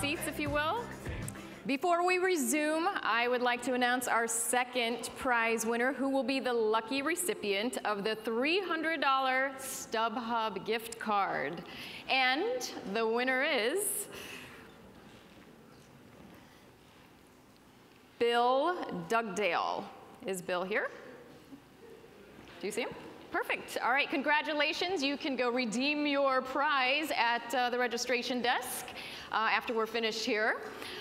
seats, if you will. Before we resume, I would like to announce our second prize winner, who will be the lucky recipient of the $300 StubHub gift card. And the winner is Bill Dugdale. Is Bill here? Do you see him? Perfect. All right, congratulations. You can go redeem your prize at uh, the registration desk uh, after we're finished here.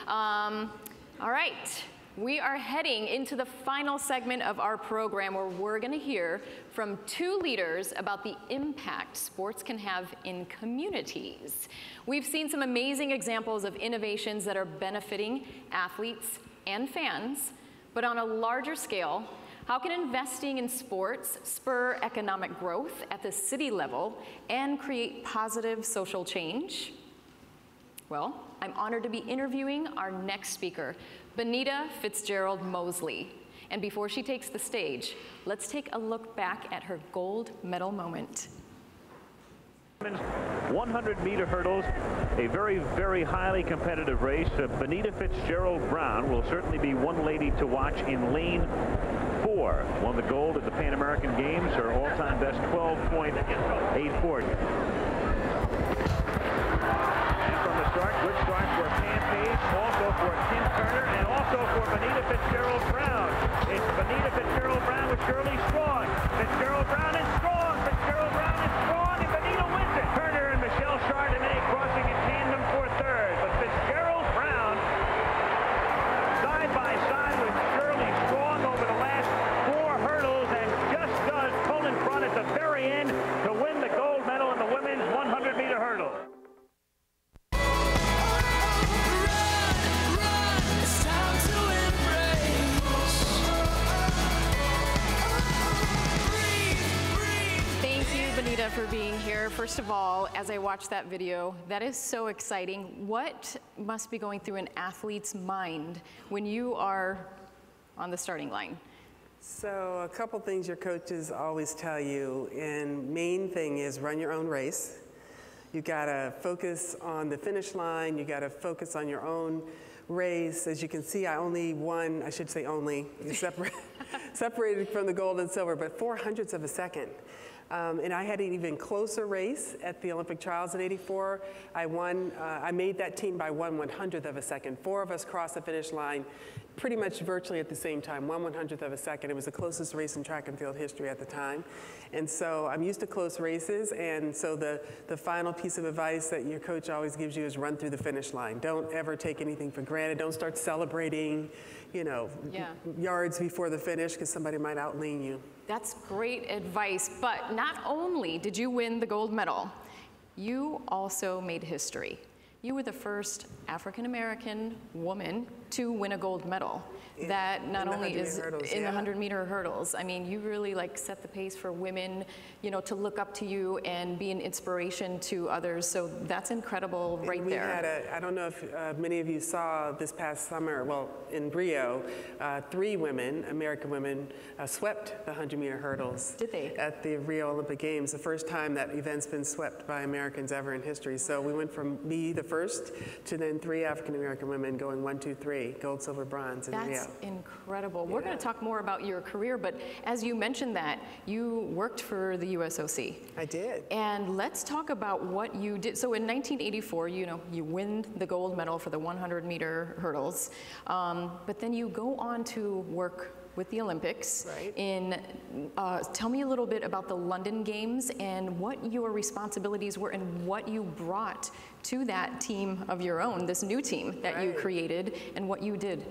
Um, all right, we are heading into the final segment of our program where we're going to hear from two leaders about the impact sports can have in communities. We've seen some amazing examples of innovations that are benefiting athletes and fans, but on a larger scale, how can investing in sports spur economic growth at the city level and create positive social change? Well, I'm honored to be interviewing our next speaker, Benita Fitzgerald Mosley. And before she takes the stage, let's take a look back at her gold medal moment. 100 meter hurdles, a very, very highly competitive race. Uh, Benita Fitzgerald Brown will certainly be one lady to watch in lane four. Won the gold at the Pan American Games, her all-time best 12.84. And from the start, good start for Pam Page, also for Kim Turner, and also for Benita Fitzgerald Brown. It's Benita Fitzgerald Brown with Shirley Strong. Fitzgerald Brown is strong. For being here. First of all, as I watched that video, that is so exciting. What must be going through an athlete's mind when you are on the starting line? So a couple things your coaches always tell you, and main thing is run your own race. You gotta focus on the finish line. You gotta focus on your own race. As you can see, I only won, I should say only, you separate, separated from the gold and silver, but four hundredths of a second. Um, and I had an even closer race at the Olympic trials in 84. I won, uh, I made that team by one one hundredth of a second. Four of us crossed the finish line pretty much virtually at the same time, one one hundredth of a second. It was the closest race in track and field history at the time. And so I'm used to close races, and so the, the final piece of advice that your coach always gives you is run through the finish line. Don't ever take anything for granted. Don't start celebrating, you know, Yeah. yards before the finish because somebody might outlean you. That's great advice, but not only did you win the gold medal, you also made history. You were the first African American woman to win a gold medal. That not only is hurdles, in the 100 meter hurdles. I mean, you really like set the pace for women, you know, to look up to you and be an inspiration to others. So that's incredible right we there. had a, I don't know if uh, many of you saw this past summer, well, in Rio, uh, three women, American women, uh, swept the 100 meter hurdles. Did they? At the Rio Olympic Games, the first time that event's been swept by Americans ever in history. So we went from me, the first, to then three African American women going one, two, three, gold, silver, bronze in That's Rio. incredible. We're going to talk more about your career, but as you mentioned that, you worked for the USOC. I did. And let's talk about what you did. So in 1984, you know, you win the gold medal for the 100 meter hurdles, um, but then you go on to work with the Olympics. Right. In, uh, tell me a little bit about the London Games and what your responsibilities were and what you brought to that team of your own, this new team that you created, and what you did.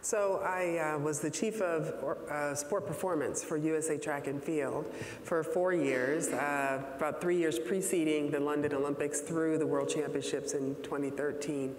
So I uh, was the chief of uh, sport performance for USA Track and Field for four years, uh, about three years preceding the London Olympics through the World Championships in 2013.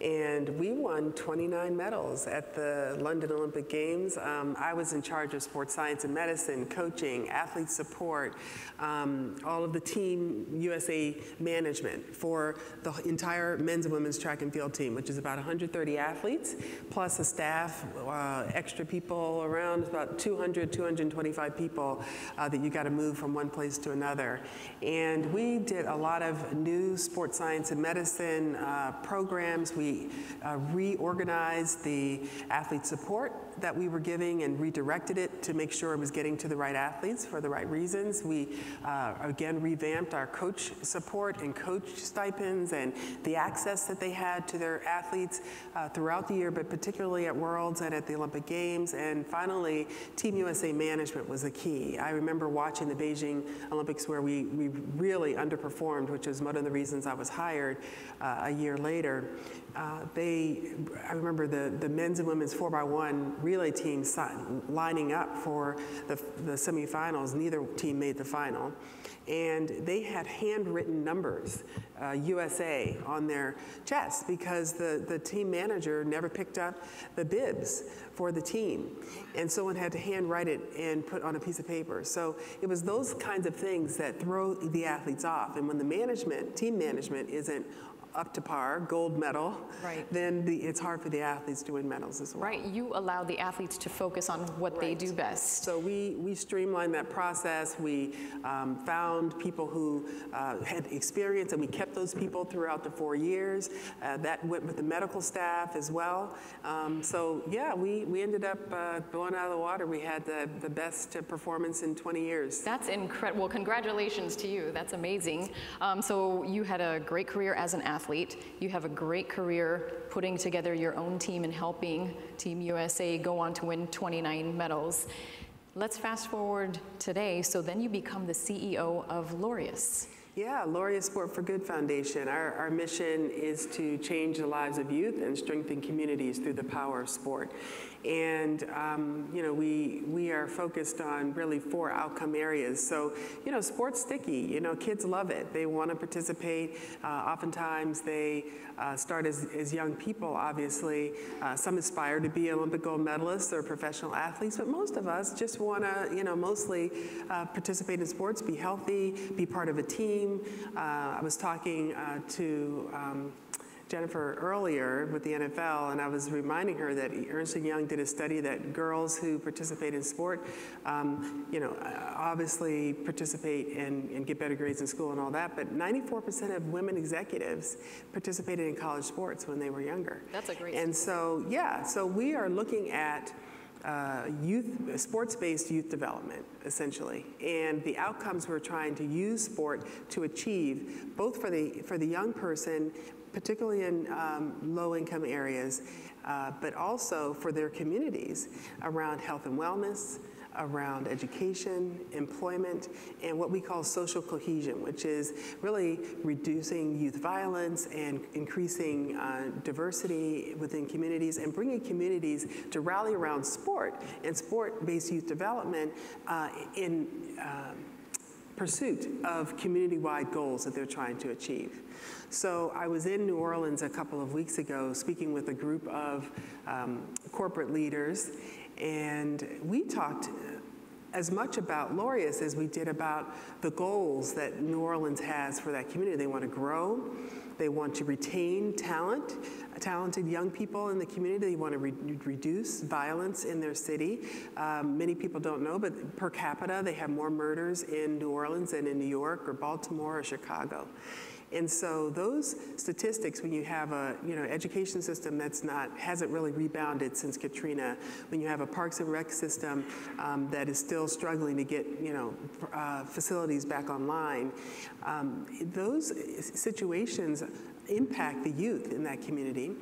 And we won 29 medals at the London Olympic Games. Um, I was in charge of sports science and medicine, coaching, athlete support, um, all of the team USA management for the entire men's and women's track and field team, which is about 130 athletes, plus a staff, uh, extra people around, about 200, 225 people uh, that you got to move from one place to another. And we did a lot of new sports science and medicine uh, programs. We uh, reorganized the athlete support that we were giving and redirected it to make sure it was getting to the right athletes for the right reasons. We uh, again revamped our coach support and coach stipends and the access that they had to their athletes uh, throughout the year, but particularly at Worlds and at the Olympic Games. And finally, Team USA management was the key. I remember watching the Beijing Olympics where we, we really underperformed, which is one of the reasons I was hired uh, a year later. Uh, they, I remember the, the men's and women's 4x1 relay teams lining up for the, the semifinals. Neither team made the final. And they had handwritten numbers, uh, USA, on their chests because the, the team manager never picked up the bibs for the team. And someone had to handwrite it and put on a piece of paper. So it was those kinds of things that throw the athletes off. And when the management, team management, isn't up to par, gold medal, Right. then the, it's hard for the athletes to win medals as well. Right, you allow the athletes to focus on what they do best. So we, we streamlined that process. We um, found people who uh, had experience, and we kept those people throughout the four years. Uh, that went with the medical staff as well. Um, so yeah, we, we ended up uh, blowing out of the water. We had the, the best uh, performance in 20 years. That's incredible. Well, congratulations to you. That's amazing. Um, so you had a great career as an athlete. You have a great career putting together your own team and helping Team USA go on to win 29 medals. Let's fast forward today. So then you become the CEO of Laureus. Yeah, Laureus Sport for Good Foundation. Our, our mission is to change the lives of youth and strengthen communities through the power of sport. And, um, you know, we, we are focused on really four outcome areas. So, you know, sport's sticky. You know, kids love it. They want to participate. Uh, oftentimes they uh, start as, as young people, obviously. Uh, some aspire to be Olympic gold medalists or professional athletes, but most of us just want to, you know, mostly uh, participate in sports, be healthy, be part of a team. Uh, I was talking uh, to um, Jennifer earlier with the NFL, and I was reminding her that Ernst & Young did a study that girls who participate in sport, um, you know, obviously participate and, and get better grades in school and all that, but 94% of women executives participated in college sports when they were younger. That's a great And so, yeah, so we are looking at uh, youth, sports-based youth development, essentially, and the outcomes we're trying to use sport to achieve, both for the for the young person, particularly in um, low-income areas, uh, but also for their communities around health and wellness, around education, employment, and what we call social cohesion, which is really reducing youth violence and increasing uh, diversity within communities and bringing communities to rally around sport and sport-based youth development uh, in um, pursuit of community-wide goals that they're trying to achieve. So I was in New Orleans a couple of weeks ago speaking with a group of um, corporate leaders, and we talked as much about Laureus as we did about the goals that New Orleans has for that community. They want to grow, they want to retain talent, talented young people in the community. They want to re- reduce violence in their city. Um, many people don't know, but per capita, they have more murders in New Orleans than in New York or Baltimore or Chicago. And so those statistics, when you have a you know education system that's not hasn't really rebounded since Katrina, when you have a Parks and Rec system um, that is still struggling to get you know uh, facilities back online, um, those situations impact the youth in that community.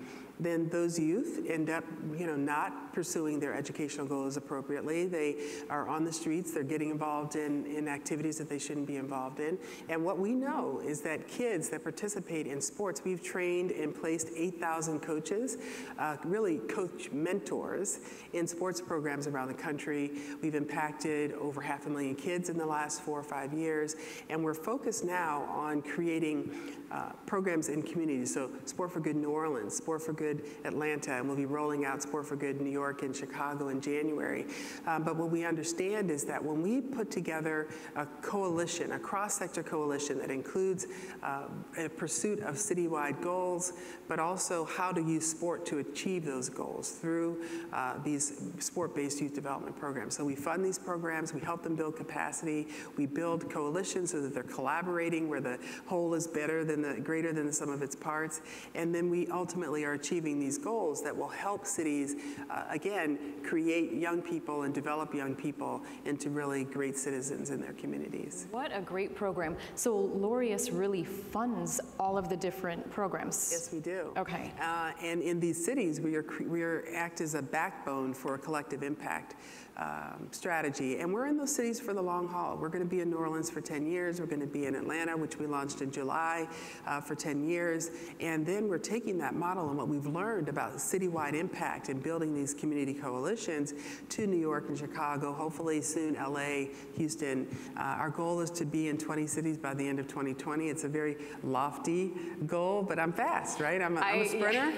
Then those youth end up, you know, not pursuing their educational goals appropriately. They are on the streets, they're getting involved in, in activities that they shouldn't be involved in. And what we know is that kids that participate in sports, we've trained and placed 8,000 coaches, uh, really coach mentors in sports programs around the country. We've impacted over half a million kids in the last four or five years, and we're focused now on creating uh, programs in communities. So Sport for Good New Orleans, Sport for Good Atlanta, and we'll be rolling out Sport for Good New York and Chicago in January. Um, but what we understand is that when we put together a coalition, a cross-sector coalition that includes uh, a pursuit of citywide goals, but also how to use sport to achieve those goals through uh, these sport-based youth development programs. So we fund these programs, we help them build capacity, we build coalitions so that they're collaborating where the whole is better than the greater than the sum of its parts, and then we ultimately are achieving these goals that will help cities uh, again create young people and develop young people into really great citizens in their communities. What a great program. So Laureus really funds all of the different programs. Yes, we do. Okay. Uh, and in these cities, we are we are act as a backbone for a collective impact um, strategy. And we're in those cities for the long haul. We're going to be in New Orleans for 10 years. We're going to be in Atlanta, which we launched in July, uh, for 10 years. And then we're taking that model and what we've learned about citywide impact and building these community coalitions to New York and Chicago, hopefully soon LA, Houston. Uh, our goal is to be in 20 cities by the end of 2020. It's a very lofty goal, but I'm fast, right? I'm a, I'm I- a sprinter.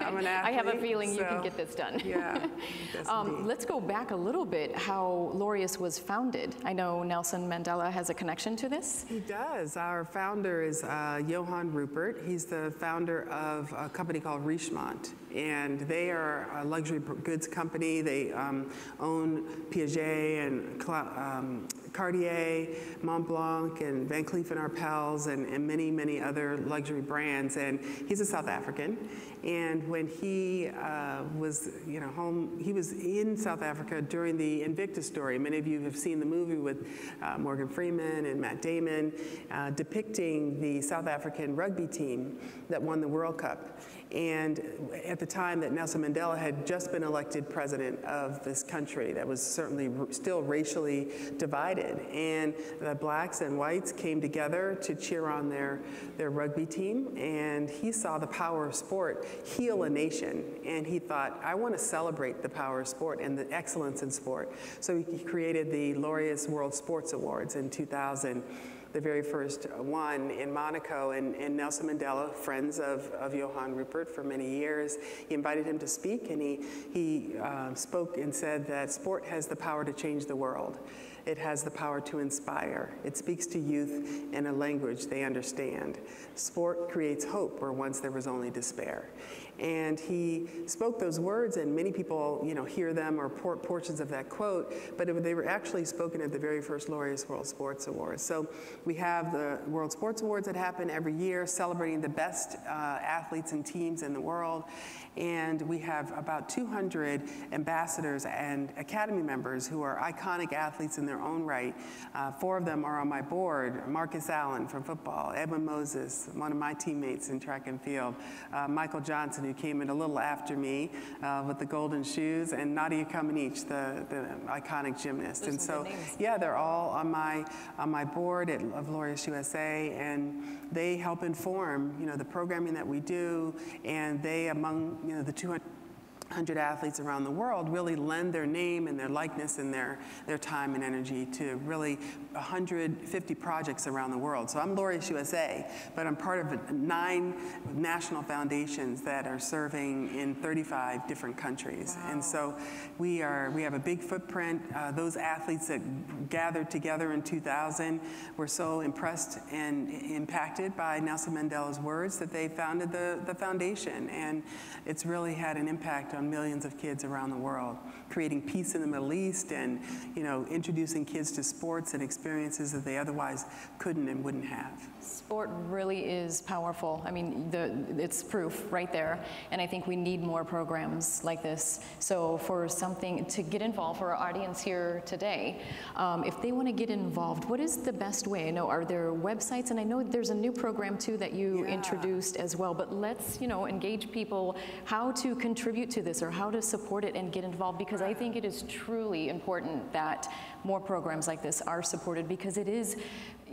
I'm an athlete. I have a feeling you can get this done. Yeah. yes, Um, let's go back a little bit how Laureus was founded. I know Nelson Mandela has a connection to this. He does. Our founder is uh, Johann Rupert. He's the founder of a company called Richemont, and they are a luxury goods company. They um, own Piaget and um, Cartier, Montblanc, and Van Cleef and Arpels, and, and many, many other luxury brands. And he's a South African. And when he uh, was, you know, home, he was in South Africa during the Invictus story. Many of you have seen the movie with uh, Morgan Freeman and Matt Damon, uh, depicting the South African rugby team that won the World Cup. And at the time that Nelson Mandela had just been elected president of this country, that was certainly still racially divided. And the blacks and whites came together to cheer on their, their rugby team. And he saw the power of sport heal a nation. And he thought, I want to celebrate the power of sport and the excellence in sport. So he created the Laureus World Sports Awards in 2000 the very first one in Monaco, and, and Nelson Mandela, friends of, of Johann Rupert for many years, he invited him to speak, and he, he uh, spoke and said that sport has the power to change the world. It has the power to inspire. It speaks to youth in a language they understand. Sport creates hope where once there was only despair. And he spoke those words, and many people, you know, hear them or por- portions of that quote, but it, they were actually spoken at the very first Laureus World Sports Awards. So we have the World Sports Awards that happen every year, celebrating the best uh, athletes and teams in the world. And we have about 200 ambassadors and academy members who are iconic athletes in their own right. Uh, four of them are on my board Marcus Allen from football, Edwin Moses, one of my teammates in track and field, uh, Michael Johnson, who came in a little after me uh, with the golden shoes, and Nadia Comaneci, the, the iconic gymnast. and so, yeah, they're all on my, on my board at, of Laureus USA, and they help inform, you know, the programming that we do, and they, among, you know, the 200 100 athletes around the world really lend their name and their likeness and their, their time and energy to really 150 projects around the world. So I'm Laureus USA, but I'm part of nine national foundations that are serving in 35 different countries. And so we are we have a big footprint. Uh, those athletes that gathered together in 2000 were so impressed and impacted by Nelson Mandela's words that they founded the, the foundation. And it's really had an impact on millions of kids around the world, creating peace in the Middle East and, you know, introducing kids to sports and experiences that they otherwise couldn't and wouldn't have. Sport really is powerful. I mean, the, it's proof right there. And I think we need more programs like this. So, for something to get involved, for our audience here today, um, if they want to get involved, what is the best way? I know, are there websites? And I know there's a new program too that you Yeah. introduced as well. But let's, you know, engage people how to contribute to this or how to support it and get involved because I think it is truly important that more programs like this are supported because it is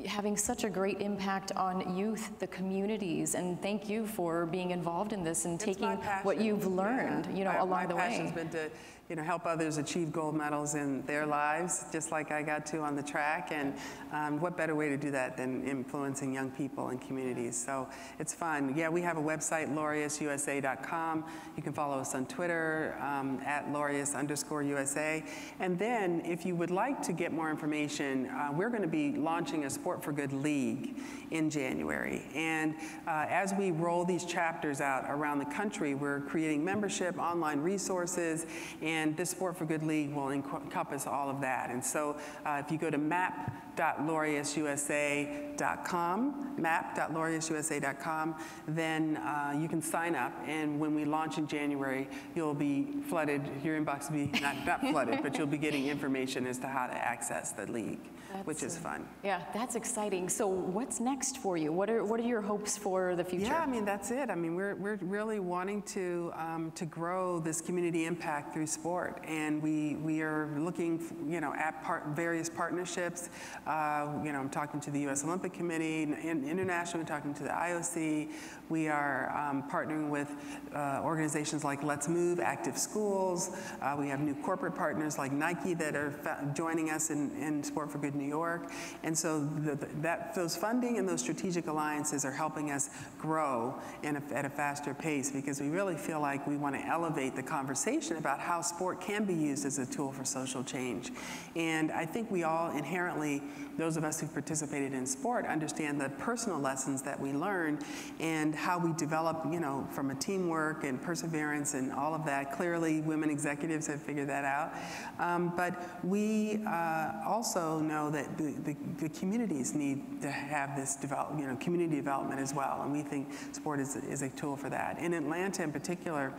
having such a great impact on youth, the communities, and thank you for being involved in this and It's taking what you've learned, Yeah. you know, My- along the way. My passion's been to, you know, help others achieve gold medals in their lives, just like I got to on the track. And um, what better way to do that than influencing young people and communities? So it's fun. Yeah, we have a website, laureususa.com. You can follow us on Twitter um, at laureus underscore USA. And then, if you would like to get more information, uh, we're going to be launching a Sport for Good League in January. And uh, as we roll these chapters out around the country, we're creating membership, online resources, and this Sport for Good League will encompass all of that. And so uh, if you go to map.laureususa.com, map.laureususa.com, then uh, you can sign up. And when we launch in January, you'll be flooded, your inbox will be not, not flooded, but you'll be getting information as to how to access the league, which is fun. Yeah, that's exciting. So, what's next for you? What are what are your hopes for the future? Yeah, I mean that's it. I mean we're, we're really wanting to um, to grow this community impact through sport, and we we are looking you know at part, various partnerships. Uh, you know I'm talking to the U.S. Olympic Committee, and internationally talking to the IOC. We are um, partnering with uh, organizations like Let's Move, Active Schools. Uh, we have new corporate partners like Nike that are joining us in, in Sport for Good New York, and so the, that those funding and those strategic alliances are helping us grow a, at a faster pace because we really feel like we want to elevate the conversation about how sport can be used as a tool for social change. And I think we all inherently, those of us who participated in sport, understand the personal lessons that we learn and how we develop, you know, from a teamwork and perseverance and all of that. Clearly, women executives have figured that out. Um, but we uh, also know that the, the, the communities need to have this develop, you know, community development as well, and we think sport is, is a tool for that. In Atlanta, in particular,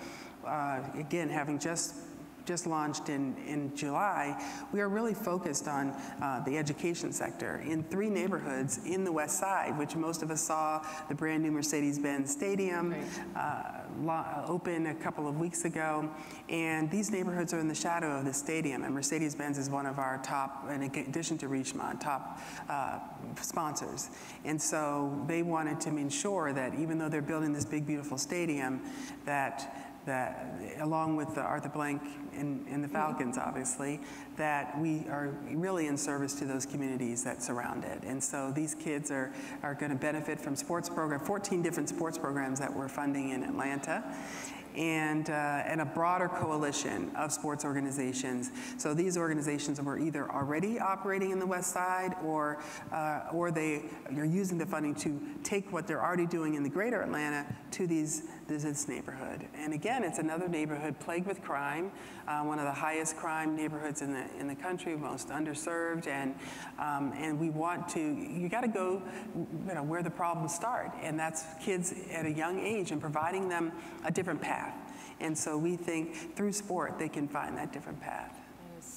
uh, again, having just just launched in, in July, we are really focused on uh, the education sector in three neighborhoods in the West Side, which most of us saw the brand new Mercedes-Benz Stadium uh, open a couple of weeks ago. And these neighborhoods are in the shadow of the stadium, and Mercedes-Benz is one of our top, in addition to Richemont, top uh, sponsors. And so they wanted to ensure that even though they're building this big, beautiful stadium, that that, along with the Arthur Blank and, and the Falcons, obviously, that we are really in service to those communities that surround it. And so these kids are, are going to benefit from sports program, 14 different sports programs that we're funding in Atlanta. And, uh, and a broader coalition of sports organizations. So these organizations were either already operating in the West Side or, uh, or they are using the funding to take what they're already doing in the greater Atlanta to these, this, neighborhood. And again, it's another neighborhood plagued with crime, uh, one of the highest crime neighborhoods in the, in the country, most underserved. And, um, and we want to, you got to go you know, where the problems start. And that's kids at a young age and providing them a different path. And so we think through sport they can find that different path.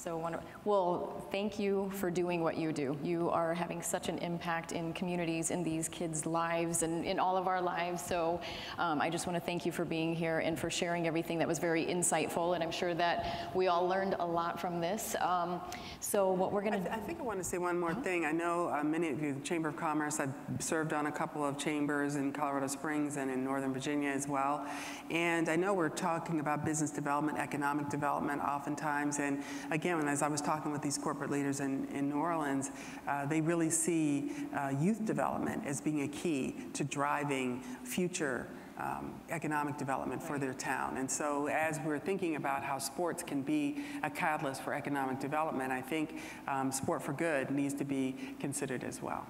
So wonderful. Well, thank you for doing what you do. You are having such an impact in communities, in these kids' lives, and in all of our lives. So um, I just want to thank you for being here and for sharing everything that was very insightful. And I'm sure that we all learned a lot from this. Um, so what we're going th- to I think I want to say one more thing. I know uh, many of you, the Chamber of Commerce, I've served on a couple of chambers in Colorado Springs and in Northern Virginia as well. And I know we're talking about business development, economic development oftentimes. And again, as I was talking with these corporate leaders in, in New Orleans, uh, they really see uh, youth development as being a key to driving future um, economic development for their town. And so, as we're thinking about how sports can be a catalyst for economic development, I think um, Sport for Good needs to be considered as well.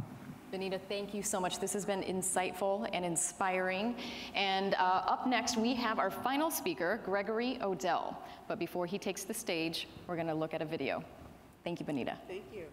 Benita, thank you so much. This has been insightful and inspiring. And uh, up next, we have our final speaker, Gregory Odell. But before he takes the stage, we're going to look at a video. Thank you, Benita. Thank you.